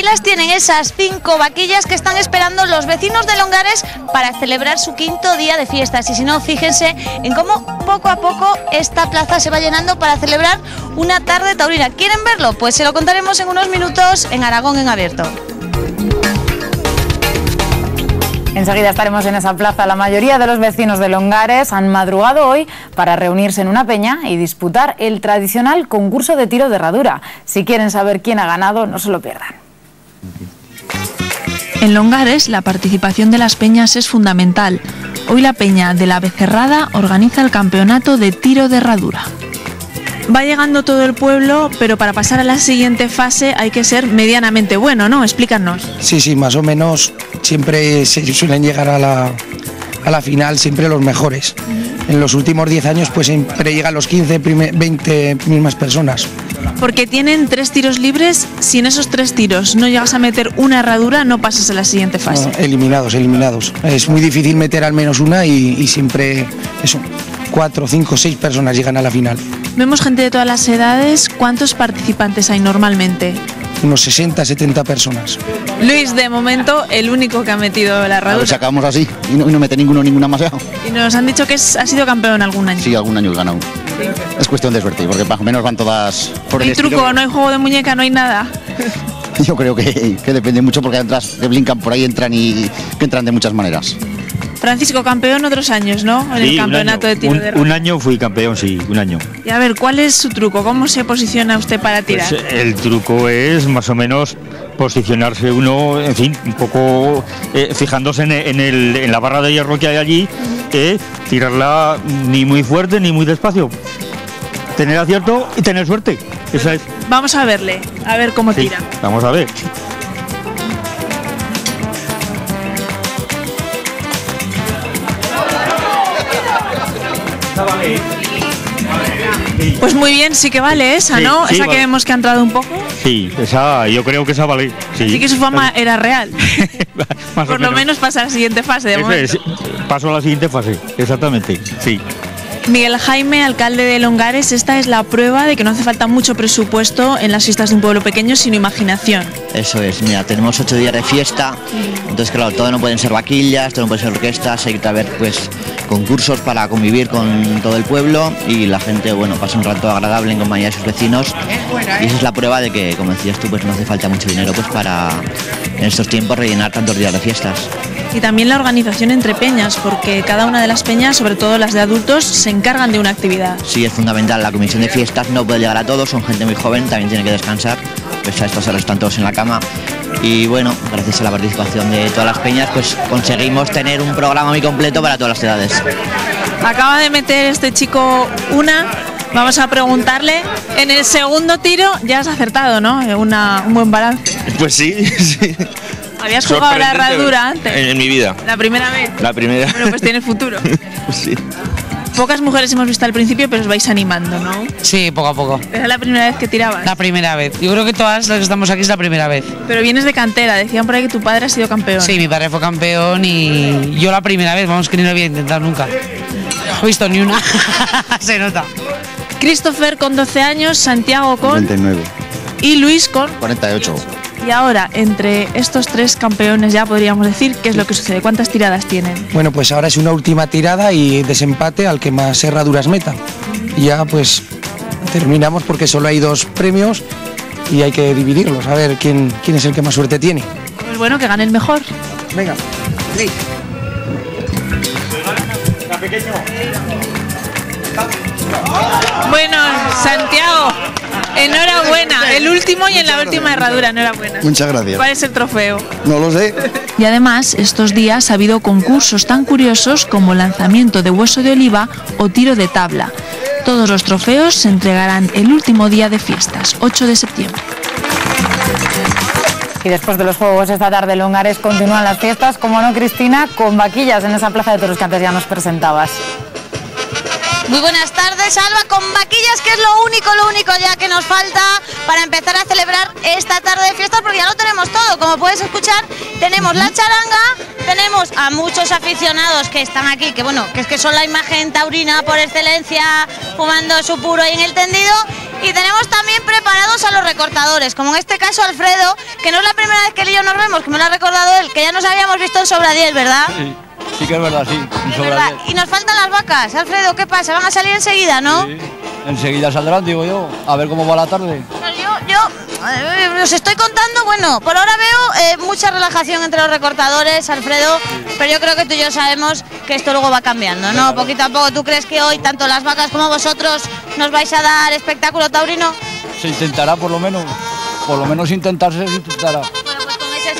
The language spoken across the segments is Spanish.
ahí las tienen esas cinco vaquillas que están esperando los vecinos de Longares para celebrar su quinto día de fiestas. Y si no, fíjense en cómo poco a poco esta plaza se va llenando para celebrar una tarde taurina. ¿Quieren verlo? Pues se lo contaremos en unos minutos en Aragón en abierto. Enseguida estaremos en esa plaza. La mayoría de los vecinos de Longares han madrugado hoy para reunirse en una peña y disputar el tradicional concurso de tiro de herradura. Si quieren saber quién ha ganado, no se lo pierdan. En Longares, la participación de las peñas es fundamental. Hoy la peña de la Becerrada organiza el campeonato de tiro de herradura. Va llegando todo el pueblo, pero para pasar a la siguiente fase hay que ser medianamente bueno, ¿no? Explícanos. Sí, sí, más o menos siempre se suelen llegar a la, a la final siempre los mejores. En los últimos 10 años pues siempre llegan los 15, 20 mismas personas. Porque tienen tres tiros libres, si en esos tres tiros no llegas a meter una herradura, no pasas a la siguiente fase. No, eliminados, eliminados. Es muy difícil meter al menos una y, y siempre eso, cuatro, cinco, seis personas llegan a la final. Vemos gente de todas las edades. ¿Cuántos participantes hay normalmente? Unos 60, 70 personas. Luis, de momento, el único que ha metido la A ver si herradura. acabamos así y no, y no mete ninguno ninguna más. Y nos han dicho que es- ha sido campeón algún año. Sí, algún año he ganado. Es cuestión de suerte, porque más o menos van todas por No el hay truco, estilo. no hay juego de muñeca, no hay nada. Yo creo que, que depende mucho porque atrás que blincan por ahí entran y que entran de muchas maneras. Francisco, campeón otros años, ¿no? En el Sí, campeonato año. de tiro Un- de un año fui campeón, sí, un año. Y a ver, ¿cuál es su truco? ¿Cómo se posiciona usted para tirar? Pues, eh, el truco es más o menos posicionarse uno, en fin, un poco eh, fijándose en, en el- en la barra de hierro que hay allí, eh, tirarla ni muy fuerte ni muy despacio. Tener acierto y tener suerte. Esa es. Vamos a verle, a ver cómo sí. tira. Vamos a ver. Pues muy bien, sí que vale esa, Sí, ¿no? sí, esa que vemos que ha entrado un poco. Sí, esa, yo creo que esa vale. Sí. Así que su fama era real. Por lo menos pasa a la siguiente fase de Eso momento. es, paso a la siguiente fase, exactamente, sí. Miguel Jaime, alcalde de Longares, esta es la prueba de que no hace falta mucho presupuesto en las fiestas de un pueblo pequeño, sino imaginación. Eso es, mira, tenemos ocho días de fiesta, entonces claro, todo no pueden ser vaquillas, todo no pueden ser orquestas, hay que haber pues concursos para convivir con todo el pueblo y la gente, bueno, pasa un rato agradable en compañía de sus vecinos y esa es la prueba de que, como decías tú, pues no hace falta mucho dinero pues para en estos tiempos rellenar tantos días de fiestas. Y también la organización entre peñas, porque cada una de las peñas, sobre todo las de adultos, se encargan de una actividad. Sí, es fundamental, la comisión de fiestas no puede llegar a todos, son gente muy joven, también tiene que descansar, pues a estas horas están todos en la cama y bueno, gracias a la participación de todas las peñas, pues conseguimos tener un programa muy completo para todas las edades. Acaba de meter este chico una. Vamos a preguntarle. En el segundo tiro ya has acertado, ¿no? Una, un buen balance. Pues sí, sí. ¿Habías jugado la herradura antes? En, en mi vida. La primera vez. La primera. Bueno, pues tiene futuro. Sí. Pocas mujeres hemos visto al principio, pero os vais animando, ¿no? Sí, poco a poco. Era la primera vez que tirabas. La primera vez. Yo creo que todas las que estamos aquí es la primera vez. Pero vienes de cantera, decían por ahí que tu padre ha sido campeón. Sí, mi padre fue campeón y yo la primera vez, vamos que ni lo había intentado nunca. No he visto ni una. Se nota. Christopher con 12 años, Santiago con 39, y Luis con 48. Y ahora, entre estos tres campeones ya podríamos decir qué es lo que sucede, cuántas tiradas tienen. Bueno, pues ahora es una última tirada y desempate al que más herraduras meta. Y ya pues terminamos porque solo hay dos premios y hay que dividirlos, a ver quién, quién es el que más suerte tiene. Pues bueno, que gane el mejor. Venga. Bueno, Santiago, enhorabuena, el último y en la última herradura, enhorabuena. Muchas gracias. ¿Cuál es el trofeo? No lo sé. Y además, estos días ha habido concursos tan curiosos como lanzamiento de hueso de oliva o tiro de tabla. Todos los trofeos se entregarán el último día de fiestas, 8 de septiembre. Y después de los juegos esta tarde en Longares continúan las fiestas, como no, Cristina, con vaquillas en esa plaza de toros que antes ya nos presentabas. Muy buenas tardes, Alba, con vaquillas, que es lo único, lo único ya que nos falta para empezar a celebrar esta tarde de fiestas, porque ya lo tenemos todo. Como puedes escuchar, tenemos la charanga, tenemos a muchos aficionados que están aquí, que bueno, que es que son la imagen taurina por excelencia, fumando su puro ahí en el tendido. Y tenemos también preparados a los recortadores, como en este caso Alfredo, que no es la primera vez que él y yo nos vemos, que me lo ha recordado él, que ya nos habíamos visto en Sobra 10, ¿verdad? Sí, sí que es verdad, sí. Y nos faltan las vacas. Alfredo, ¿qué pasa? ¿Van a salir enseguida, no? Sí. Enseguida saldrán, digo yo, a ver cómo va la tarde. Pues Yo, yo eh, os estoy contando, bueno, por ahora veo eh, mucha relajación entre los recortadores, Alfredo, pero yo creo que tú y yo sabemos que esto luego va cambiando, ¿no? Poquito a poco, ¿tú crees que hoy tanto las vacas como vosotros nos vais a dar espectáculo taurino? Se intentará por lo menos, por lo menos intentarse, se intentará.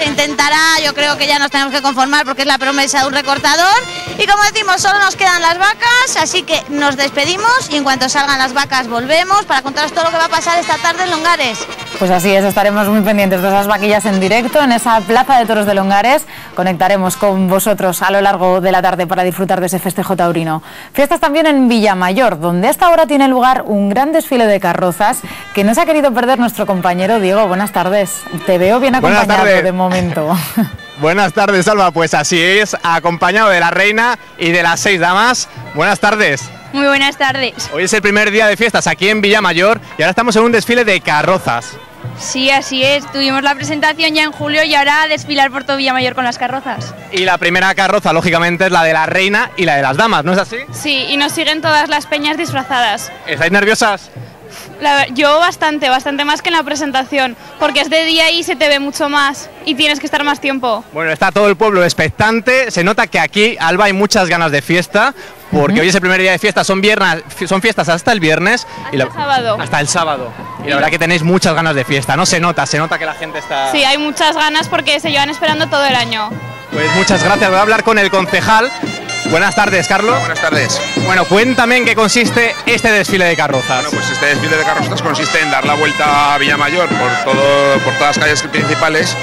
Se intentará, yo creo que ya nos tenemos que conformar porque es la promesa de un recortador. Y como decimos, solo nos quedan las vacas, así que nos despedimos y en cuanto salgan las vacas volvemos para contaros todo lo que va a pasar esta tarde en Longares. Pues así es, estaremos muy pendientes de esas vaquillas en directo en esa plaza de toros de Longares. Conectaremos con vosotros a lo largo de la tarde para disfrutar de ese festejo taurino. Fiestas también en Villamayor, donde a esta hora tiene lugar un gran desfile de carrozas que no se ha querido perder nuestro compañero Diego. Buenas tardes. Te veo bien acompañado de momento. Buenas tardes, Alba. Pues así es, acompañado de la reina y de las seis damas. Buenas tardes. Muy buenas tardes. Hoy es el primer día de fiestas aquí en Villamayor y ahora estamos en un desfile de carrozas. Sí, así es. Tuvimos la presentación ya en julio y ahora a desfilar por todo Villamayor con las carrozas. Y la primera carroza, lógicamente, es la de la reina y la de las damas, ¿no es así? Sí, y nos siguen todas las peñas disfrazadas. ¿Estáis nerviosas? La- yo bastante, bastante más que en la presentación, porque es de día y se te ve mucho más y tienes que estar más tiempo. Bueno, está todo el pueblo expectante. Se nota que aquí, Alba, hay muchas ganas de fiesta, porque hoy es el primer día de fiesta, son, viernes, son fiestas hasta el viernes. y la- el sábado. Hasta el sábado. Y la verdad que tenéis muchas ganas de fiesta, ¿no? Se nota, se nota que la gente está... Sí, hay muchas ganas porque se llevan esperando todo el año. Pues muchas gracias. Voy a hablar con el concejal. Buenas tardes, Carlos. Buenas tardes. Bueno, cuéntame en qué consiste este desfile de carrozas. Bueno, pues este desfile de carrozas consiste en dar la vuelta a Villamayor por, todo, por todas las calles principales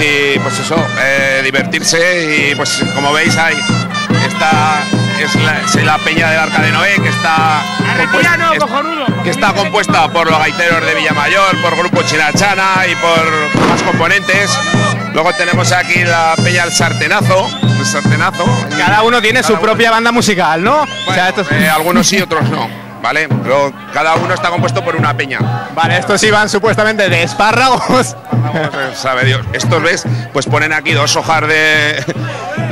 y pues eso, eh, divertirse y pues como veis hay esta es la, es la peña del Arca de Noé que está compuesta, es- que está compuesta por los gaiteros de Villamayor, por Grupo Chinachana y por más componentes. Luego tenemos aquí la peña del Sartenazo, Sartenazo. Cada uno tiene su uno- propia banda musical, ¿no? o sea, estos... eh, algunos sí, otros no, ¿vale? Pero cada uno está compuesto por una peña. Vale, estos iban supuestamente de espárragos. Vamos, eh, sabe Dios. Estos, ¿ves? Pues ponen aquí dos hojas de,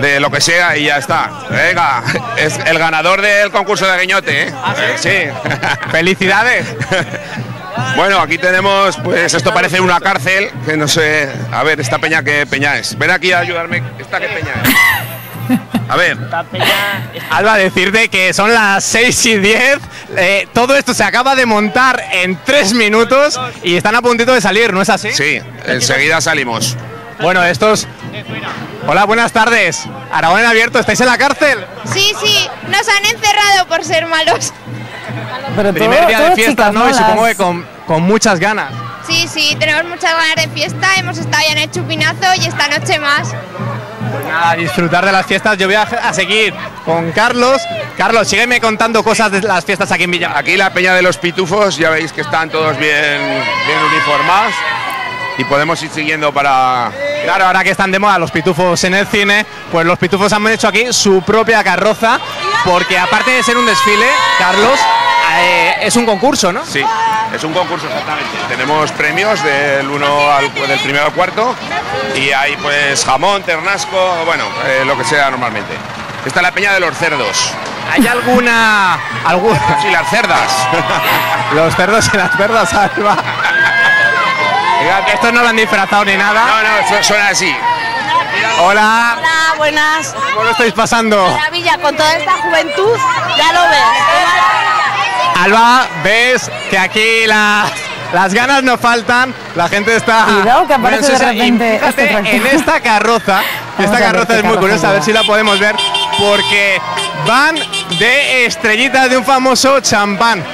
de lo que sea y ya está. Venga, es el ganador del concurso de guiñote, ¿eh? Eh, sí. Felicidades. Bueno, aquí tenemos, pues esto parece una cárcel, que no sé, a ver, esta peña qué peña es. Ven aquí a ayudarme, ¿esta qué peña es? A ver, Alba, decirte que son las 6 y 10. eh, todo esto se acaba de montar en 3 minutos y están a puntito de salir, ¿no es así? sí, enseguida salimos. Bueno, estos. Hola, buenas tardes. Aragón en abierto, ¿estáis en la cárcel? Sí, sí, nos han encerrado por ser malos. Pero Primer todo- día de fiesta, ¿no? Y supongo que con, con muchas ganas. Sí, sí, tenemos muchas ganas de fiesta, hemos estado ya en el chupinazo y esta noche más. A disfrutar de las fiestas. Yo voy a, a seguir con Carlos. Carlos, sígueme contando cosas de las fiestas aquí en Villa. Aquí la peña de los pitufos, ya veis que están todos bien, bien uniformados y podemos ir siguiendo para... Claro, ahora que están de moda los pitufos en el cine, pues los pitufos han hecho aquí su propia carroza, porque aparte de ser un desfile, Carlos, eh, es un concurso, ¿no? Sí, es un concurso exactamente. Tenemos premios del uno al del primero al cuarto y hay pues jamón, ternasco, bueno, eh, lo que sea normalmente. Esta es la peña de los cerdos. ¿Hay alguna... alguna... Sí, las cerdas. Los cerdos y las cerdas, Alba. Estos no lo han disfrazado ni nada. No, no, su- suena así. Hola, Hola, buenas. ¿cómo lo estáis pasando? Maravilla, con toda esta juventud, ya lo ves. Alba, ves que aquí las, las ganas no faltan, la gente está... Cuidado, que aparece Bueno, de Susa, y repente fíjate este en esta carroza, esta carroza qué es muy carroza curiosa, a ver si la podemos ver, porque van de estrellitas de un famoso champán.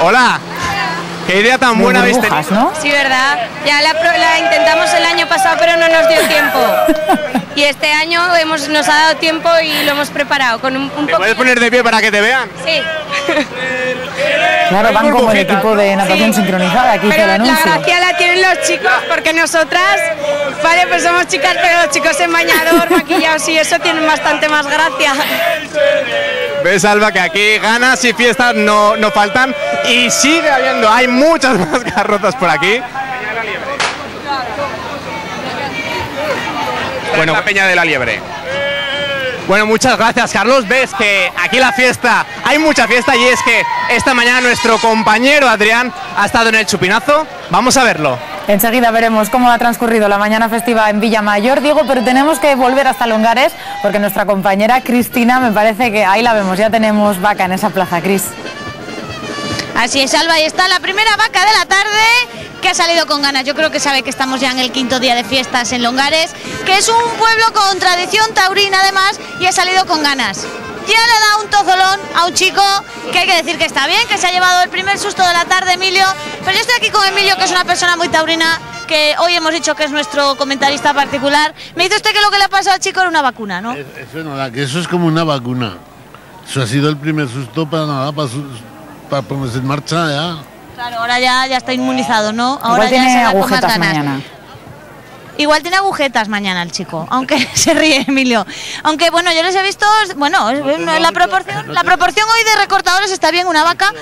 Hola, qué idea tan buena tenido. ¿no? Sí, ¿verdad? Ya la, pro- la intentamos el año pasado, pero no nos dio tiempo. Y este año hemos, nos ha dado tiempo y lo hemos preparado con un, un ¿Te puedes poner de pie para que te vean? Sí. Claro, van como el equipo de natación sincronizada, aquí hizo el Pero la gracia la tienen los chicos, porque nosotras, vale, pues somos chicas, pero los chicos en bañador, maquillados y eso tienen bastante más gracia. Ves, Alba, que aquí ganas y fiestas no, no faltan y sigue habiendo, hay muchas más carrozas por aquí. Bueno, la Peña de la Liebre. Bueno, muchas gracias, Carlos. Ves que aquí la fiesta, hay mucha fiesta y es que esta mañana nuestro compañero Adrián ha estado en el chupinazo. Vamos a verlo. Enseguida veremos cómo ha transcurrido la mañana festiva en Villamayor, Diego, pero tenemos que volver hasta Longares porque nuestra compañera Cristina, me parece que ahí la vemos, ya tenemos vaca en esa plaza, Cris. Así es, Alba, y está la primera vaca de la tarde que ha salido con ganas. Yo creo que sabe que estamos ya en el quinto día de fiestas en Longares, que es un pueblo con tradición taurina además y ha salido con ganas. Ya le da un tozolón a un chico que hay que decir que está bien, que se ha llevado el primer susto de la tarde, Emilio. Pero yo estoy aquí con Emilio, que es una persona muy taurina, que hoy hemos dicho que es nuestro comentarista particular. Me dice usted que lo que le ha pasado al chico era una vacuna, ¿no? Eso que eso es como una vacuna. Eso ha sido el primer susto para nada, para ponerse en marcha ya. Claro, ahora ya, ya está inmunizado, ¿no? Ahora Igual ya se tiene con más agujetas ganas. mañana. Igual tiene agujetas mañana el chico, aunque se ríe Emilio. Aunque bueno, yo les he visto, bueno, la proporción, la proporción hoy de recortadores está bien, una vaca.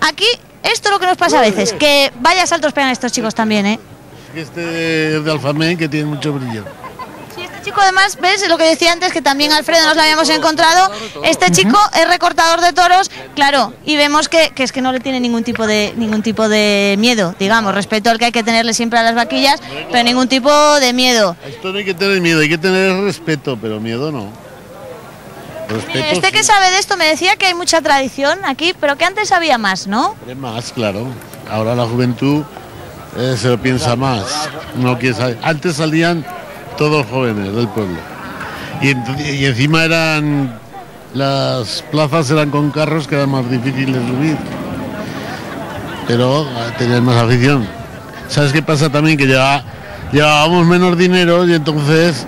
Aquí, esto es lo que nos pasa a veces, que vaya saltos pegan estos chicos también, ¿eh? Este es de Alfamén que tiene mucho brillo. Este chico además, ves lo que decía antes, que también Alfredo nos lo habíamos encontrado, este chico es recortador de toros, claro, y vemos que, que es que no le tiene ningún tipo de ningún tipo de miedo, digamos, respeto al que hay que tenerle siempre a las vaquillas, pero ningún tipo de miedo. Esto no hay que tener miedo, hay que tener respeto, pero miedo no. Respeto Mire, usted sí. que sabe de esto me decía que hay mucha tradición aquí, pero que antes había más, ¿no? Más, claro. Ahora la juventud eh, se lo piensa más. No quiere saber. Antes salían todos jóvenes del pueblo. Y, y encima eran. Las plazas eran con carros que eran más difíciles de subir. Pero eh, tenían más afición. ¿Sabes qué pasa también? Que ya llevábamos menos dinero y entonces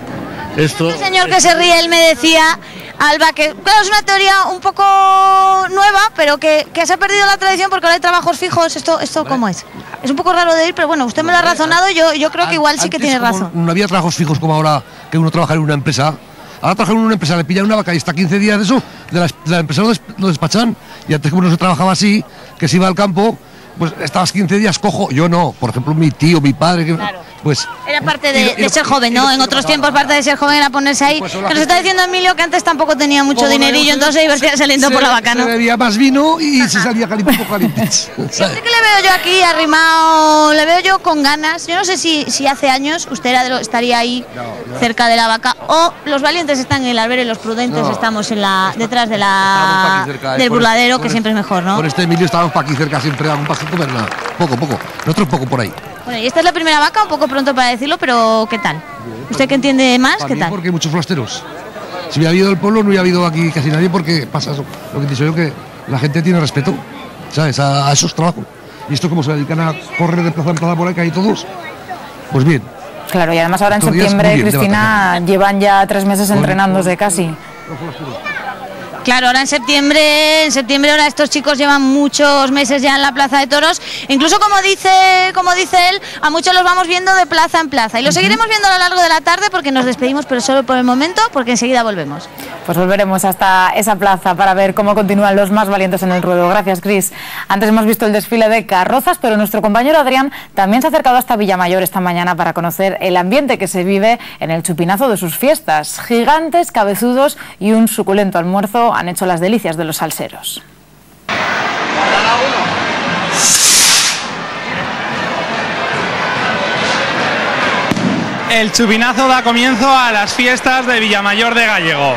esto. Este señor que se ríe, él me decía, Alba, que claro, es una teoría un poco nueva, pero que, que se ha perdido la tradición porque ahora hay trabajos fijos. ¿Esto, esto cómo es? Es un poco raro de ir, pero bueno, usted me lo ha razonado, yo, yo creo que igual sí que tiene razón. No había trabajos fijos como ahora que uno trabaja en una empresa. Ahora trabajar en una empresa, le pillan una vaca y está 15 días de eso, de la, de la empresa lo, des- lo despachan. Y antes como no se trabajaba así, que se iba al campo, pues estabas 15 días cojo. Yo no, por ejemplo, mi tío, mi padre, que, pues Era parte Y de, lo- y de ser joven, ¿no? En otros tiempos parte de ser joven era ponerse ahí. Pues que nos está diciendo Emilio que antes tampoco tenía mucho dinerillo, entonces divertía saliendo se- por la vaca, ¿no? Se bebía más vino y se salía caliente, un poco caliente. ¿sabes? ¿Qué le veo yo aquí arrimado? Le veo yo con ganas. Yo no sé si, si hace años usted era de lo- estaría ahí cerca de la vaca o los valientes están en el albero y los prudentes No. estamos en la detrás de Estábamos la aquí cerca, eh, del por- burladero, por que siempre es mejor, ¿no? Con este Emilio estábamos para aquí cerca siempre, algún pasito, pero nada. Poco, poco. Nosotros poco por ahí. Bueno, y esta es la primera vaca, un poco pronto para decirlo, pero ¿qué tal? ¿Usted que entiende más? ¿Qué tal? porque hay muchos flasteros. Si hubiera habido el pueblo, no hubiera habido aquí casi nadie porque pasa eso. Lo que he dicho yo, que la gente tiene respeto, ¿sabes? A, a esos trabajos. Y esto como se dedican a correr de plaza en plaza por ahí, que hay todos, pues bien. Claro, y además ahora en septiembre, bien, Cristina, llevan ya tres meses entrenándose casi. Claro, ahora en septiembre, en septiembre ahora estos chicos llevan muchos meses ya en la Plaza de Toros. Incluso como dice, como dice él, a muchos los vamos viendo de plaza en plaza. Y lo seguiremos viendo a lo largo de la tarde porque nos despedimos, pero solo por el momento, porque enseguida volvemos. Pues volveremos hasta esa plaza para ver cómo continúan los más valientes en el ruedo. Gracias, Cris. Antes hemos visto el desfile de carrozas, pero nuestro compañero Adrián también se ha acercado hasta Villamayor esta mañana para conocer el ambiente que se vive en el chupinazo de sus fiestas. Gigantes, cabezudos y un suculento almuerzo han hecho las delicias de los salseros. El chupinazo da comienzo a las fiestas de Villamayor de Gallego.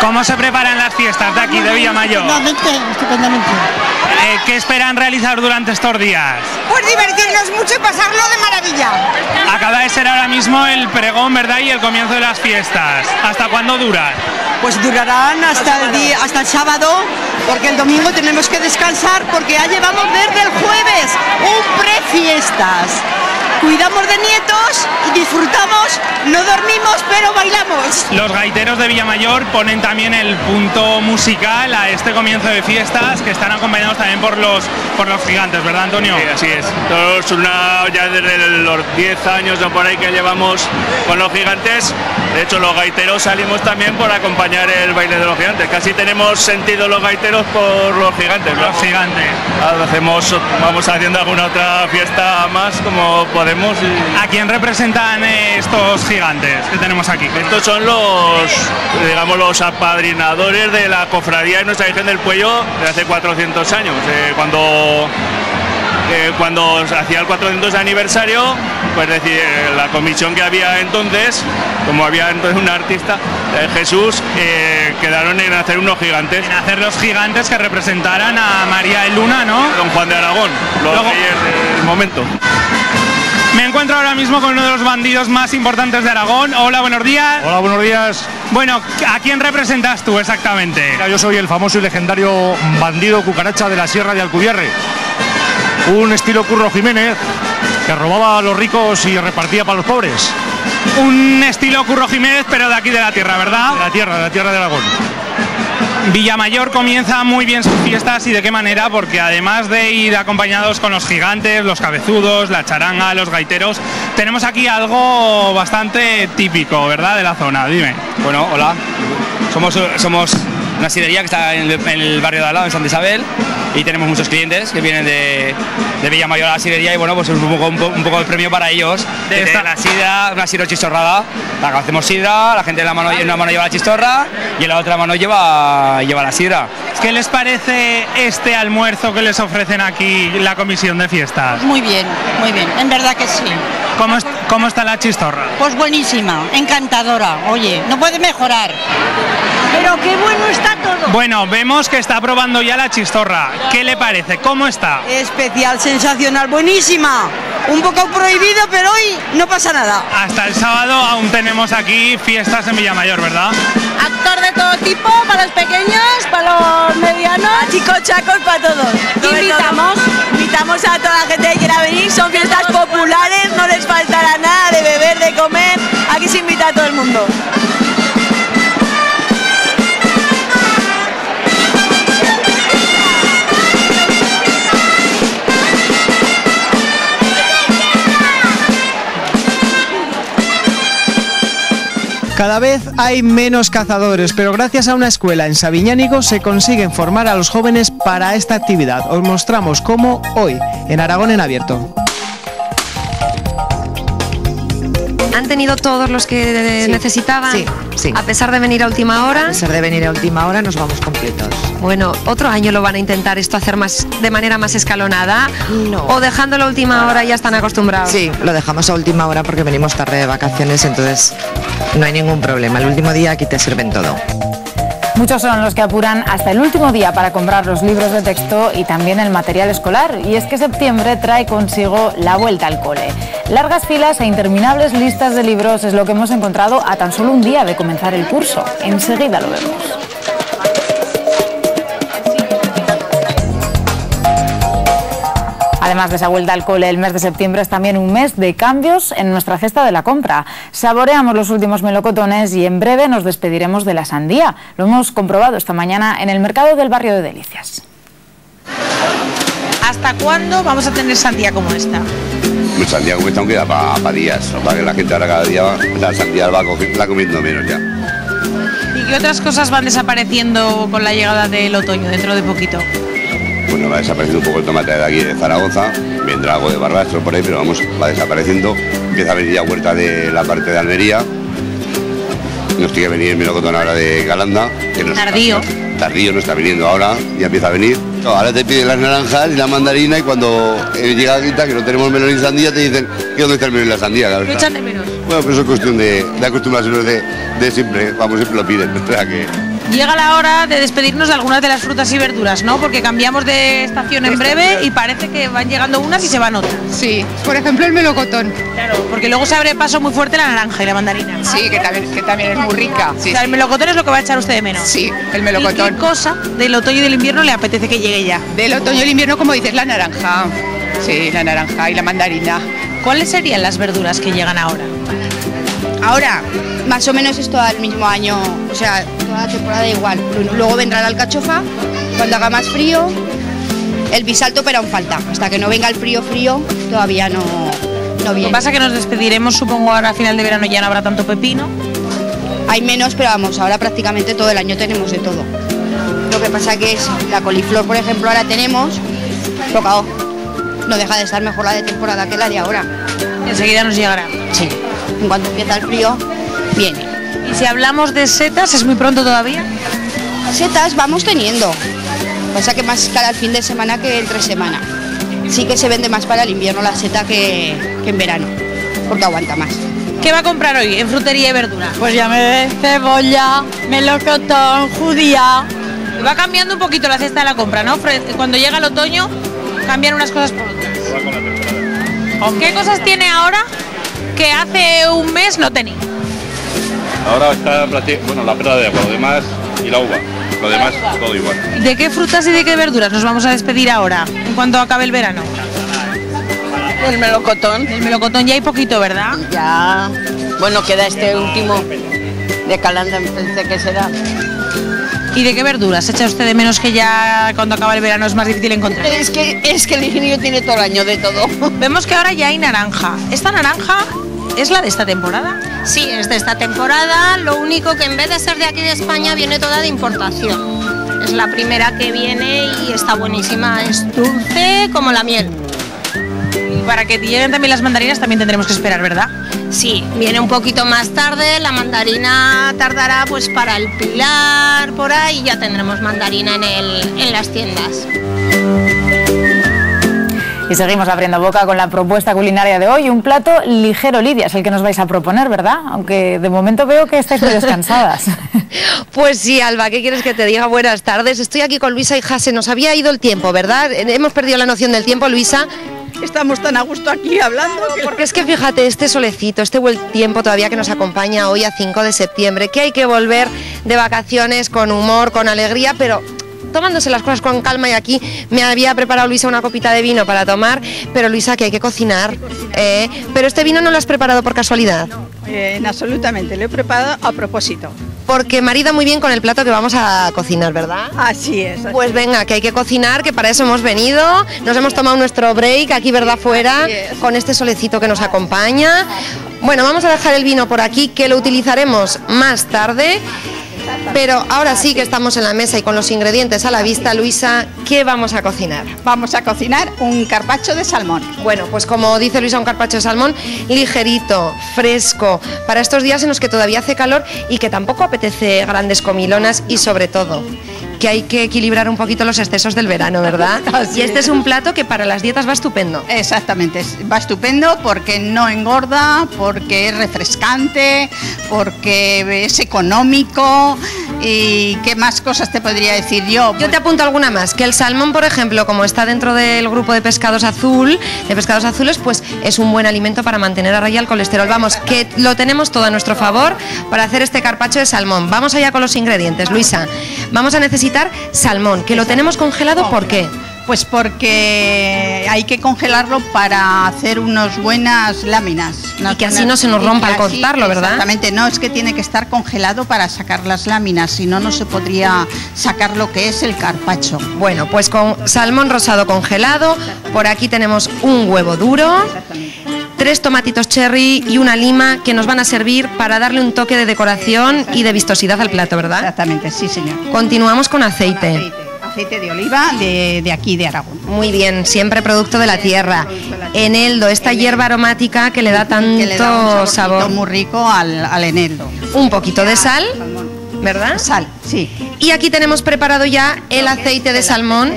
¿Cómo se preparan las fiestas de aquí, de Villamayor? Estupendamente, estupendamente. Eh, ¿Qué esperan realizar durante estos días? Pues divertirnos mucho y pasarlo de maravilla. Acaba de ser ahora mismo el pregón, ¿verdad? Y el comienzo de las fiestas. ¿Hasta cuándo duran? Pues durarán hasta el día, hasta el sábado, porque el domingo tenemos que descansar porque ya llevamos desde el jueves un prefiestas. Cuidamos de nietos y disfrutamos, no dormimos pero bailamos. Los gaiteros de Villamayor ponen también el punto musical a este comienzo de fiestas que están acompañados también por los por los gigantes, ¿verdad, Antonio? Sí, así es. Todos una, ya desde los 10 años o por ahí que llevamos con los gigantes. De hecho, los gaiteros salimos también por acompañar el baile de los gigantes. Casi tenemos sentido los gaiteros por los gigantes. Los gigantes. Hacemos, vamos haciendo alguna otra fiesta más como podemos. ¿A quién representan estos gigantes que tenemos aquí? Estos son los, digamos, los apadrinadores de la cofradía de nuestra Virgen del Puello de hace 400 años. Eh, cuando eh, cuando hacía el 400 aniversario, pues decir, eh, la comisión que había entonces, como había entonces un artista, eh, Jesús, quedaron en hacer unos gigantes. En hacer los gigantes que representaran a María de Luna, ¿no? Don Juan de Aragón, los Luego- reyes del momento. Me encuentro ahora mismo con uno de los bandidos más importantes de Aragón. Hola, buenos días. Hola, buenos días. Bueno, ¿a quién representas tú exactamente? Mira, Yo soy el famoso y legendario bandido cucaracha de la Sierra de Alcubierre. Un estilo Curro Jiménez que robaba a los ricos y repartía para los pobres. Un estilo Curro Jiménez, pero de aquí de la tierra, ¿verdad? De la tierra, de la tierra de Aragón. Villamayor comienza muy bien sus fiestas y de qué manera, porque además de ir acompañados con los gigantes, los cabezudos, la charanga, los gaiteros, tenemos aquí algo bastante típico, ¿verdad? De la zona, dime. Bueno, hola. Somos, somos una sidería que está en el, barrio de al lado, en Santa Isabel, y tenemos muchos clientes que vienen de, de Villamayor a la sidería y bueno, pues es un poco, un, po- un poco de premio para ellos. De la sidra, una sidra chistorrada. La que hacemos sidra, la gente en, la mano, en una mano lleva la chistorra y en la otra mano lleva, lleva la sidra. ¿Qué les parece este almuerzo que les ofrecen aquí la comisión de fiestas? Muy bien, muy bien, en verdad que sí. ¿Cómo, cómo está la chistorra? Pues buenísima, encantadora. Oye, no puede mejorar. Pero qué bueno está todo. Bueno, vemos que está probando ya la chistorra. ¿Qué le parece? ¿Cómo está? Especial, sensacional, buenísima. Un poco prohibido, pero hoy no pasa nada. Hasta el sábado aún tenemos aquí fiestas en Villamayor, ¿verdad? Actor de todo tipo, para los pequeños, para los medianos. chicos, chacos, para todos. Invitamos, invitamos a toda la gente que quiera venir. Son fiestas populares, no les faltará nada de beber, de comer. Aquí se invita a todo el mundo. Cada vez hay menos cazadores, pero gracias a una escuela en Sabiñánigo se consiguen formar a los jóvenes para esta actividad. Os mostramos cómo hoy, en Aragón en abierto. Han tenido todos los que necesitaban. Sí, sí. A pesar de venir a última hora. A pesar de venir a última hora, nos vamos completos. Bueno, otro año lo van a intentar esto hacer más de manera más escalonada. No. O dejándolo a última hora ya están acostumbrados. Sí, lo dejamos a última hora porque venimos tarde de vacaciones, entonces no hay ningún problema. El último día aquí te sirven todo. Muchos son los que apuran hasta el último día para comprar los libros de texto y también el material escolar. Y es que septiembre trae consigo la vuelta al cole. Largas filas e interminables listas de libros es lo que hemos encontrado a tan solo un día de comenzar el curso. Enseguida lo vemos. Además de esa vuelta al cole, el mes de septiembre es también un mes de cambios en nuestra cesta de la compra. Saboreamos los últimos melocotones y en breve nos despediremos de la sandía. Lo hemos comprobado esta mañana en el mercado del barrio de Delicias. ¿Hasta cuándo vamos a tener sandía como esta? Pues sandía como esta aún queda para días. Para que la gente ahora cada día va- la sandía la va la comiendo menos ya. ¿Y qué otras cosas van desapareciendo con la llegada del otoño dentro de poquito? Bueno, va desapareciendo un poco el tomate de aquí de Zaragoza, vendrá algo de Barbastro por ahí, pero vamos, va desapareciendo. Empieza a venir ya huerta de la parte de Almería. Nos tiene que venir el melocotón ahora de Galanda. Que no está- Tardío. tardío no está viniendo ahora, ya empieza a venir. Ahora te piden las naranjas y la mandarina y cuando eh, llega a quita que no tenemos melón y sandía te dicen que dónde está el melón y la sandía. Bueno, pero eso es cuestión de, de acostumbrarse de, de siempre, vamos, siempre lo piden. O sea que... Llega la hora de despedirnos de algunas de las frutas y verduras, ¿no? Porque cambiamos de estación en breve y parece que van llegando unas y se van otras. Sí, por ejemplo el melocotón. Claro, porque luego se abre paso muy fuerte la naranja y la mandarina. Sí, que también, que también es muy rica. Sí, o sea, el melocotón es lo que va a echar usted de menos. Sí, el ¿Y melocotón. qué cosa del otoño y del invierno le apetece que llegue ya? Del otoño y el invierno, como dices, la naranja. Sí, la naranja y la mandarina. ¿Cuáles serían las verduras que llegan ahora? Ahora, más o menos es todo el mismo año, o sea, toda la temporada igual. Luego vendrá la alcachofa, cuando haga más frío, el bisalto, pero aún falta. Hasta que no venga el frío frío, todavía no, no Lo viene. que pasa es que nos despediremos, supongo, ahora a final de verano ya no habrá tanto pepino. Hay menos, pero vamos, ahora prácticamente todo el año tenemos de todo. Lo que pasa que es la coliflor, por ejemplo, ahora tenemos, tocado. No deja de estar mejor la de temporada que la de ahora. Enseguida nos llegará. Sí. En cuanto empieza el frío, viene. Y si hablamos de setas, ¿es muy pronto todavía? Setas vamos teniendo. Pasa que más cara el fin de semana que entre semana. Sí que se vende más para el invierno la seta que, que en verano, porque aguanta más. ¿Qué va a comprar hoy en frutería y verdura? Pues ya me cebolla, melocotón, judía. Va cambiando un poquito la cesta de la compra, ¿no? Cuando llega el otoño, cambian unas cosas por otras. ¿Qué cosas tiene ahora que hace un mes no tenía? Ahora está bueno, la perla de agua, lo demás y la uva. Lo demás todo igual. ¿De qué frutas y de qué verduras nos vamos a despedir ahora, en cuanto acabe el verano? El melocotón. El melocotón ya hay poquito, ¿verdad? Ya. Bueno, queda este último de calanda, pensé que será. ¿Y de qué verduras echa usted de menos que ya cuando acaba el verano es más difícil encontrar? Es que, es que el ingenio tiene todo el año de todo. Vemos que ahora ya hay naranja. ¿Esta naranja es la de esta temporada? Sí, es de esta temporada, lo único que en vez de ser de aquí de España viene toda de importación. Es la primera que viene y está buenísima, es dulce como la miel. Y para que lleguen también las mandarinas también tendremos que esperar, ¿verdad? Sí, viene un poquito más tarde, la mandarina tardará pues para el pilar, por ahí y ya tendremos mandarina en, el, en las tiendas. Y seguimos abriendo boca con la propuesta culinaria de hoy. Un plato ligero, Lidia, es el que nos vais a proponer, ¿verdad? Aunque de momento veo que estáis muy descansadas. Pues sí, Alba, ¿qué quieres que te diga? Buenas tardes. Estoy aquí con Luisa y Jase. Nos había ido el tiempo, ¿verdad? Hemos perdido la noción del tiempo, Luisa. Estamos tan a gusto aquí hablando. Porque es que fíjate, este solecito, este buen tiempo todavía que nos acompaña hoy a 5 de septiembre, que hay que volver de vacaciones con humor, con alegría, pero tomándose las cosas con calma y aquí me había preparado Luisa una copita de vino para tomar, pero Luisa que hay que cocinar. ¿eh? pero este vino no lo has preparado por casualidad. Eh, absolutamente, lo he preparado a propósito. Porque marida muy bien con el plato que vamos a cocinar, ¿verdad? Así es. Pues venga, que hay que cocinar, que para eso hemos venido. Nos hemos tomado nuestro break aquí, ¿verdad? Fuera, con este solecito que nos acompaña. Bueno, vamos a dejar el vino por aquí, que lo utilizaremos más tarde. Pero ahora sí que estamos en la mesa y con los ingredientes a la vista, Luisa, ¿qué vamos a cocinar? Vamos a cocinar un carpacho de salmón. Bueno, pues como dice Luisa, un carpacho de salmón ligerito, fresco, para estos días en los que todavía hace calor y que tampoco apetece grandes comilonas y sobre todo que hay que equilibrar un poquito los excesos del verano, ¿verdad? Así y este es. es un plato que para las dietas va estupendo. Exactamente, va estupendo porque no engorda, porque es refrescante, porque es económico y qué más cosas te podría decir yo. Yo te apunto alguna más, que el salmón, por ejemplo, como está dentro del grupo de pescados azul, de pescados azules, pues es un buen alimento para mantener a raya el colesterol. Vamos, que lo tenemos todo a nuestro favor para hacer este carpacho de salmón. Vamos allá con los ingredientes, Luisa. Vamos a necesitar salmón, que lo tenemos congelado, ¿por qué? Pues porque hay que congelarlo para hacer unas buenas láminas. unas Y que así buenas- no se nos rompa al cortarlo, ¿verdad? Exactamente, no, es que tiene que estar congelado para sacar las láminas, si no, no se podría sacar lo que es el carpacho. Bueno, pues con salmón rosado congelado, por aquí tenemos un huevo duro, tres tomatitos cherry y una lima que nos van a servir para darle un toque de decoración y de vistosidad al plato, ¿verdad? Exactamente, sí, señor. Continuamos con aceite. Aceite de oliva de, de aquí, de Aragón. Muy bien, siempre producto de la tierra. Eneldo, esta hierba aromática que le da tanto que le da un saborcito sabor. muy rico al, al eneldo. Un poquito de sal, ¿verdad? Sal, sí. Y aquí tenemos preparado ya el aceite de salmón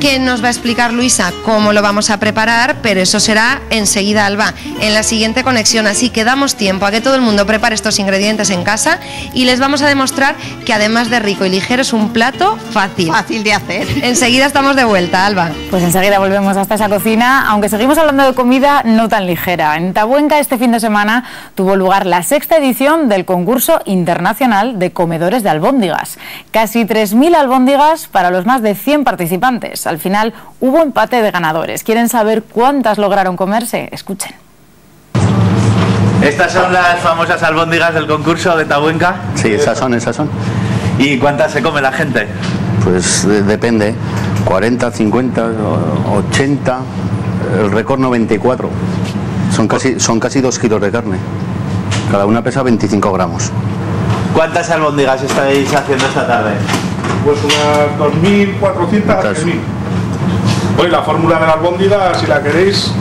que nos va a explicar Luisa cómo lo vamos a preparar, pero eso será enseguida, Alba, en la siguiente conexión. Así que damos tiempo a que todo el mundo prepare estos ingredientes en casa y les vamos a demostrar que además de rico y ligero es un plato fácil. Fácil de hacer. Enseguida estamos de vuelta, Alba. Pues enseguida volvemos hasta esa cocina, aunque seguimos hablando de comida no tan ligera. En Tabuenca este fin de semana tuvo lugar la sexta edición del concurso internacional de comedores de albóndigas. Casi 3.000 albóndigas para los más de 100 participantes. Al final hubo empate de ganadores. ¿Quieren saber cuántas lograron comerse? Escuchen. Estas son las famosas albóndigas del concurso de Tabuenca. Sí, esas son, esas son. ¿Y cuántas se come la gente? Pues eh, depende. 40, 50, o- 80, el récord 94. Son casi, son casi dos kilos de carne. Cada una pesa 25 gramos. ¿Cuántas albóndigas estáis haciendo esta tarde? Pues unas 2.400 a 3.000. Oye, la fórmula de la albóndiga, si la queréis,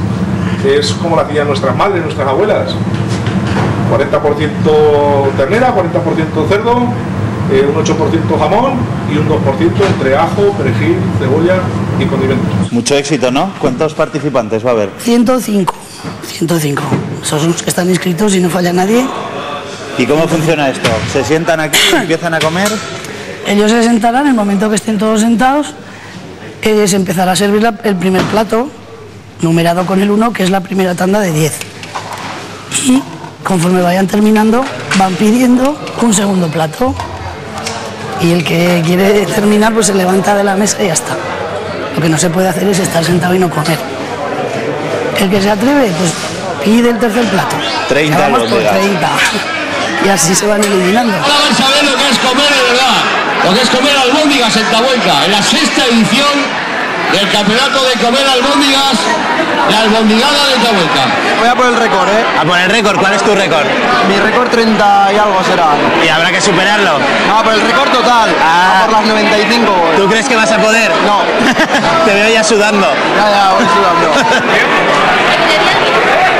es como la hacían nuestras madres, nuestras abuelas. 40% ternera, 40% cerdo, eh, un 8% jamón y un 2% entre ajo, perejil, cebolla y condimentos. Mucho éxito, ¿no? ¿Cuántos participantes va a haber? 105, 105. Esos son los que están inscritos y no falla nadie. ¿Y cómo funciona esto? ¿Se sientan aquí y empiezan a comer? Ellos se sentarán en el momento que estén todos sentados. eh, se empezará a servir la- el primer plato, numerado con el 1, que es la primera tanda de 10. Y conforme vayan terminando, van pidiendo un segundo plato. Y el que quiere terminar, pues se levanta de la mesa y ya está. Lo que no se puede hacer es estar sentado y no comer. El que se atreve, pues pide el tercer plato. 30 Ya vamos por albóndigas. 30. Y así se van eliminando. Ahora vais a ver lo que es comer de verdad, lo que es comer albóndigas en Tabuenca, en la sexta edición del campeonato de comer albóndigas, la albondigada de Tabuenca. Voy a por el récord, ¿eh? A por el récord, ¿cuál es tu récord? Mi récord 30 y algo será. ¿Y habrá que superarlo? No, por el récord total. Ah. A por las 95. ¿Tú crees que vas a poder? No. Te veo ya sudando. Ya, ya, voy sudando.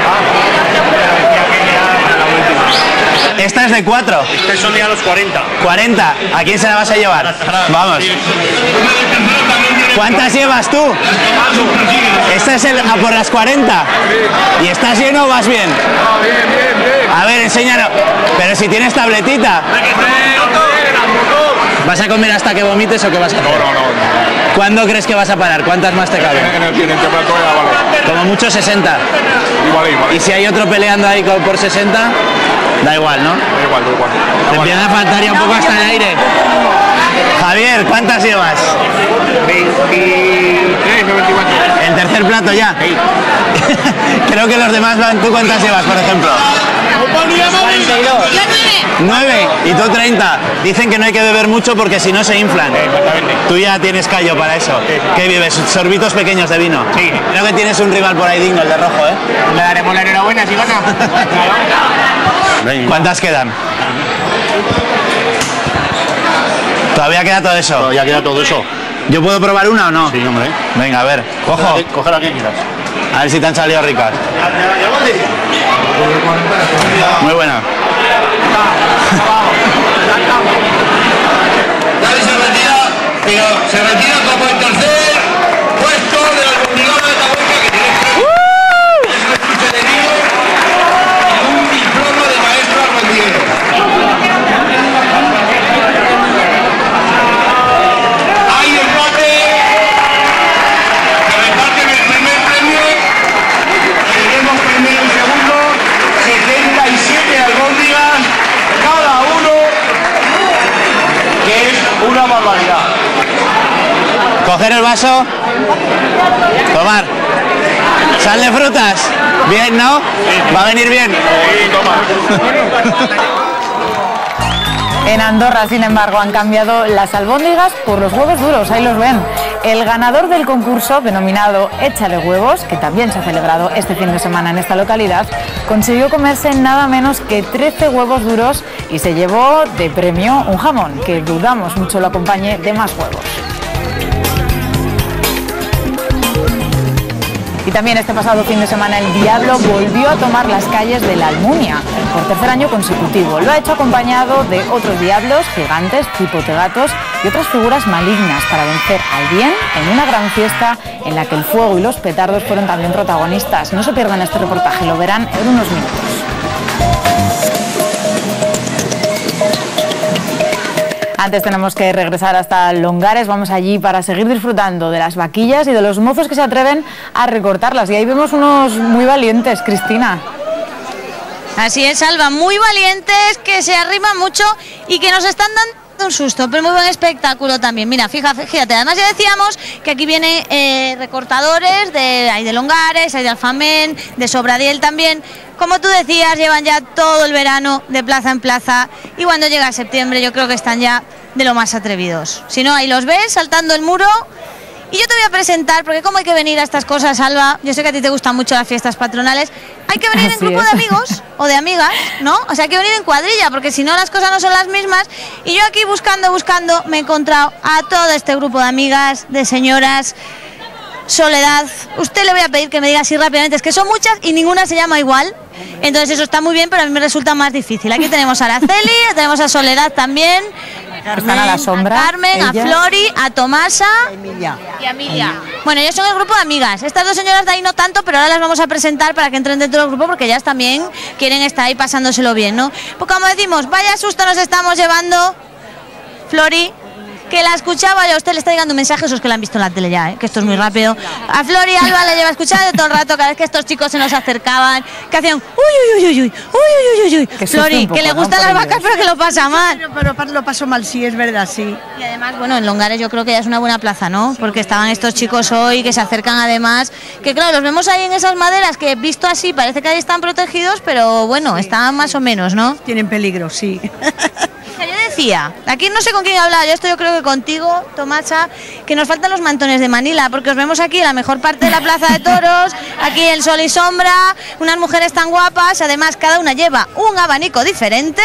Esta es de 4. Este son ya los 40. 40. ¿A quién se la vas a llevar? Vamos. ¿Cuántas llevas tú? Esta es el, a por las 40. ¿Y estás lleno o vas bien? A ver, enséñanos. Pero si tienes tabletita. ¿Vas a comer hasta que vomites o qué vas a hacer? No, no, no. ¿Cuándo crees que vas a parar? ¿Cuántas más te caben? Como mucho 60. ¿Y si hay otro peleando ahí por 60? Da igual, ¿no? Da igual, da igual. Te empieza a faltar ya un poco hasta el aire. Javier, ¿cuántas llevas? 23 o 24. ¿El tercer plato ya? Creo que los demás van. ¿Tú cuántas llevas, por ejemplo? 42. 9 y tú 30. Dicen que no hay que beber mucho porque si no se inflan. Tú ya tienes callo para eso. ¿Qué vives? Sorbitos pequeños de vino. Sí. Creo que tienes un rival por ahí digno, el de rojo, ¿eh? Le daremos la enhorabuena si gana. ¿Cuántas quedan? Todavía queda todo eso. Todavía queda todo eso. ¿Yo puedo probar una o no? Sí, hombre. Venga, a ver. Ojo. Coge la que quieras. A ver si te han salido ricas. Muy buena. Nadie se retira, pero se retira como Coger el vaso. Tomar. Sal de frutas. Bien, ¿no? Va a venir bien. En Andorra, sin embargo, han cambiado las albóndigas por los huevos duros, ahí los ven. El ganador del concurso, denominado Échale Huevos, que también se ha celebrado este fin de semana en esta localidad, consiguió comerse nada menos que 13 huevos duros y se llevó de premio un jamón, que dudamos mucho lo acompañe de más huevos. Y también este pasado fin de semana el Diablo volvió a tomar las calles de la Almunia por tercer año consecutivo. Lo ha hecho acompañado de otros diablos, gigantes, cipotegatos y otras figuras malignas para vencer al bien en una gran fiesta en la que el fuego y los petardos fueron también protagonistas. No se pierdan este reportaje, lo verán en unos minutos. Antes tenemos que regresar hasta Longares, vamos allí para seguir disfrutando de las vaquillas y de los mozos que se atreven a recortarlas. Y ahí vemos unos muy valientes, Cristina. Así es, Alba, muy valientes, que se arriman mucho y que nos están dan- Un susto, pero muy buen espectáculo también. Mira, fíjate, fíjate. además ya decíamos que aquí vienen eh, recortadores, de, hay de Longares, hay de Alfamén, de Sobradiel también. Como tú decías, llevan ya todo el verano de plaza en plaza y cuando llega septiembre yo creo que están ya de lo más atrevidos. Si no, ahí los ves saltando el muro y yo te voy a presentar, porque como hay que venir a estas cosas, Alba, yo sé que a ti te gustan mucho las fiestas patronales, hay que venir en Así grupo es. de amigos o de amigas, ¿no? O sea, hay que venir en cuadrilla, porque si no las cosas no son las mismas. Y yo aquí buscando, buscando, me he encontrado a todo este grupo de amigas, de señoras. Soledad, usted le voy a pedir que me diga así rápidamente, es que son muchas y ninguna se llama igual. Entonces eso está muy bien, pero a mí me resulta más difícil. Aquí tenemos a Araceli, tenemos a Soledad también. Están a la sombra. A Carmen, a. Flori, a Tomasa Emilia. y a Emilia. Bueno, ellas son el grupo de amigas. Estas dos señoras de ahí no tanto, pero ahora las vamos a presentar para que entren dentro del grupo porque ellas también quieren estar ahí pasándoselo bien, ¿no? Pues como decimos, vaya susto nos estamos llevando, Flori. Que la escuchaba yo, a usted le está llegando un mensaje, esos que la han visto en la tele ya, ¿eh? que esto es muy rápido. A Flori Alba le lleva escuchando todo el rato, cada vez que estos chicos se nos acercaban, que hacían uy, uy, uy, uy, uy, uy, uy, uy, uy. Que Flori, poco, que le gustan las vacas, pero que lo pasa mal. Pero, lo paso mal, sí, es verdad, sí. Y además, bueno, en Longares yo creo que ya es una buena plaza, ¿no? Porque estaban estos chicos hoy que se acercan además, que claro, los vemos ahí en esas maderas que visto así parece que ahí están protegidos, pero bueno, están más o menos, ¿no? Tienen peligro, sí. Decía, aquí no sé con quién hablar, yo esto yo creo que contigo, Tomasa, que nos faltan los mantones de Manila, porque os vemos aquí en la mejor parte de la plaza de toros, aquí el sol y sombra, unas mujeres tan guapas, además cada una lleva un abanico diferente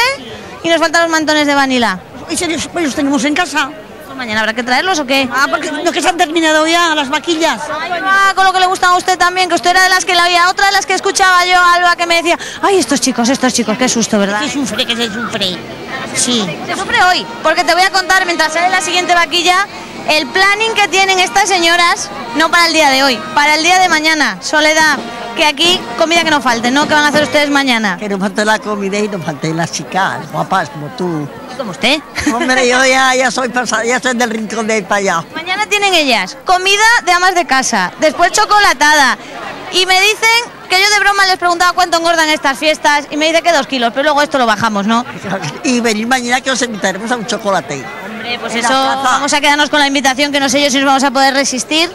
y nos faltan los mantones de Manila. ¿Y si los, pues los tenemos en casa? Pues mañana habrá que traerlos o qué? Ah, porque no que se han terminado ya las vaquillas. Ah, con lo que le gusta a usted también, que usted era de las que la había, otra de las que escuchaba yo, Alba, que me decía, ay, estos chicos, estos chicos, qué susto, ¿verdad? Que sufre, que se sufre. Sí. Se sufre hoy, porque te voy a contar mientras sale la siguiente vaquilla el planning que tienen estas señoras, no para el día de hoy, para el día de mañana. Soledad, que aquí comida que no falte, ¿no? ¿Qué van a hacer ustedes mañana? Que no falte la comida y no falte las chicas, guapas como tú. ¿Y como usted? Hombre, yo ya, ya soy pasada, ya soy del rincón de ahí para allá. Mañana tienen ellas comida de amas de casa, después chocolatada. Y me dicen que yo de broma les preguntaba cuánto engordan estas fiestas y me dice que dos kilos, pero luego esto lo bajamos, ¿no? Y venir mañana que os invitaremos a un chocolate. Hombre, pues En eso vamos a quedarnos con la invitación que no sé yo si nos vamos a poder resistir.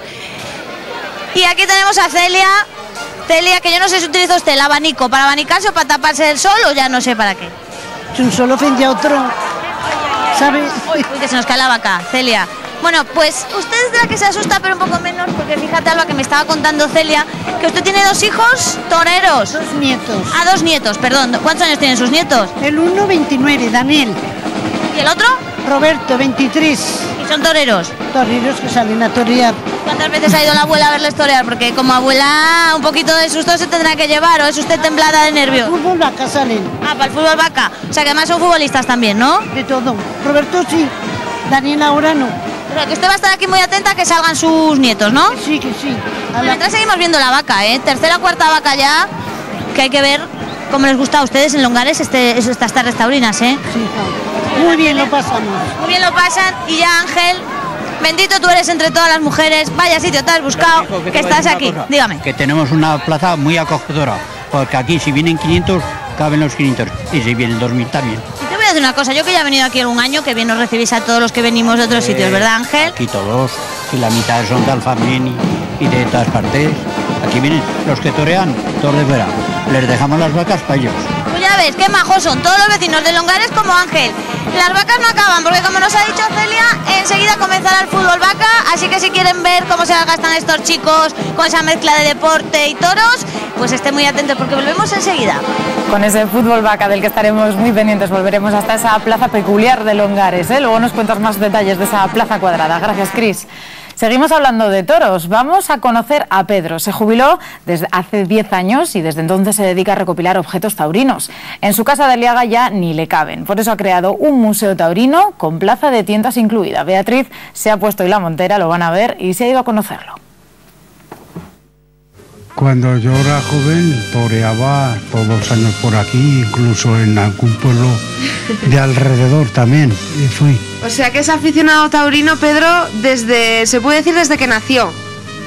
Y aquí tenemos a Celia. Celia, que yo no sé si utiliza usted el abanico para abanicarse o para taparse del sol o ya no sé para qué. Si un solo frente a otro, ¿sabes? Uy, que se nos cae la vaca, Celia. Bueno, pues usted es de la que se asusta, pero un poco menos, porque fíjate, Alba, que me estaba contando Celia, que usted tiene dos hijos toreros. Dos nietos. Ah, dos nietos, perdón. ¿Cuántos años tienen sus nietos? El uno, 29, Daniel. ¿Y el otro? Roberto, 23. ¿Y son toreros? Toreros que salen a torear. ¿Cuántas veces ha ido la abuela a verles torear? Porque como abuela un poquito de susto se tendrá que llevar, ¿o es usted temblada de nervios? Fútbol vaca salen. Ah, para el fútbol vaca. O sea que además son futbolistas también, ¿no? De todo. Roberto sí. Daniel ahora no. O sea que usted va a estar aquí muy atenta a que salgan sus nietos, ¿no? Sí, que sí. Bueno, mientras seguimos viendo la vaca, ¿eh? Tercera, cuarta vaca ya, que hay que ver cómo les gusta a ustedes en Longares este, eso- estas tardes taurinas, ¿eh? Muy bien lo pasamos. Muy bien lo pasan y ya Ángel, bendito tú eres entre todas las mujeres, vaya sitio te has buscado, que estás aquí. Dígame. Que tenemos una plaza muy acogedora, porque aquí si vienen 500, caben los 500, y si vienen 2000 también. Decir una cosa, yo que ya he venido aquí un año, que bien nos recibís a todos los que venimos de otros sitios, ¿verdad Ángel? Aquí todos, y la mitad son de Alfamén y, y de todas partes. Aquí vienen los que torean, todos de fuera. Les dejamos las vacas para ellos. Pues ya ves, qué majos son todos los vecinos de Longares como Ángel. Las vacas no acaban, porque como nos ha dicho Celia, enseguida comenzará el fútbol vaca, así que si quieren ver cómo se gastan estos chicos con esa mezcla de deporte y toros, pues estén muy atentos porque volvemos enseguida. Con ese fútbol vaca del que estaremos muy pendientes, volveremos hasta esa plaza peculiar de Longares. ¿eh? Luego nos cuentas más detalles de esa plaza cuadrada. Gracias, Cris. Seguimos hablando de toros. Vamos a conocer a Pedro. Se jubiló desde hace 10 años y desde entonces se dedica a recopilar objetos taurinos. En su casa de Liaga ya ni le caben. Por eso ha creado un museo taurino con plaza de tiendas incluida. Beatriz se ha puesto hoy la montera, lo van a ver, y se ha ido a conocerlo. Cuando yo era joven toreaba todos los años por aquí, incluso en algún pueblo de alrededor también. Y fui. O sea que es aficionado taurino, Pedro, desde, se puede decir desde que nació.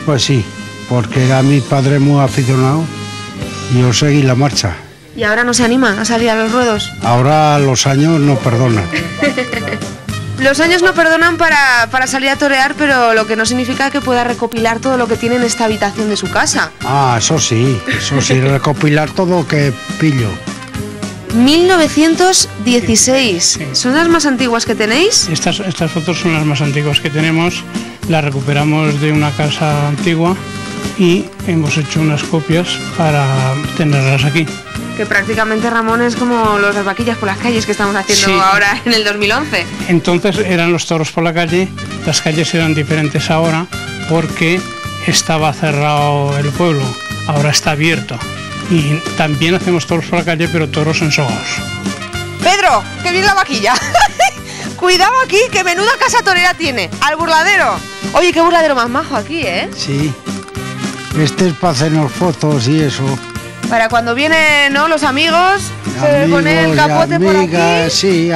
Pues sí, porque era mi padre muy aficionado y yo seguí la marcha. Y ahora no se anima a salir a los ruedos. Ahora los años no perdonan. Los años no perdonan para, para salir a torear, pero lo que no significa que pueda recopilar todo lo que tiene en esta habitación de su casa. Ah, eso sí, eso sí, recopilar todo que pillo. 1916. ¿Son las más antiguas que tenéis? Estas, estas fotos son las más antiguas que tenemos, las recuperamos de una casa antigua y hemos hecho unas copias para tenerlas aquí. Que prácticamente Ramón es como los de vaquillas por las calles que estamos haciendo Sí. ahora en el 2011. Entonces eran los toros por la calle, las calles eran diferentes ahora porque estaba cerrado el pueblo, ahora está abierto. Y también hacemos toros por la calle, pero toros en sogos. Pedro, que viene la vaquilla. Cuidado aquí, que menuda casa torera tiene. Al burladero. Oye, qué burladero más majo aquí, ¿eh? Sí. Este es para hacernos fotos y eso. Para cuando vienen ¿no? los amigos, se pone el Amigos y capote por aquí. amigas, sí,